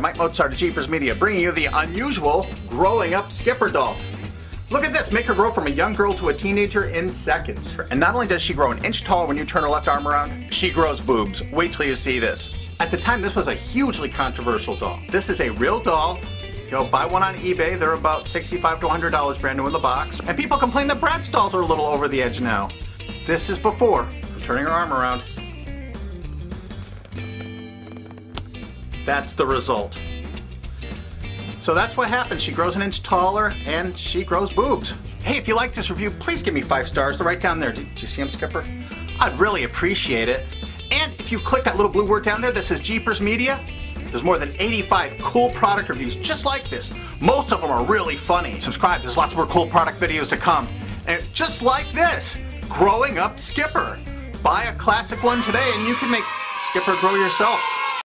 Mike Mozart of Jeepers Media bringing you the unusual growing up skipper doll. Look at this, make her grow from a young girl to a teenager in seconds. And not only does she grow an inch taller when you turn her left arm around, she grows boobs. Wait till you see this. At the time, this was a hugely controversial doll. This is a real doll. You know, buy one on eBay, they're about 65 to $100 brand new in the box. And people complain that Bratz dolls are a little over the edge now. This is before. Turning her arm around. That's the result. So that's what happens. She grows an inch taller and she grows boobs. Hey, if you like this review, please give me five stars. They're right down there. Do, do you see them, Skipper? I'd really appreciate it. And if you click that little blue word down there that says Jeepers Media, there's more than 85 cool product reviews just like this. Most of them are really funny. Subscribe, there's lots more cool product videos to come. And just like this, Growing Up Skipper. Buy a classic one today and you can make Skipper grow yourself.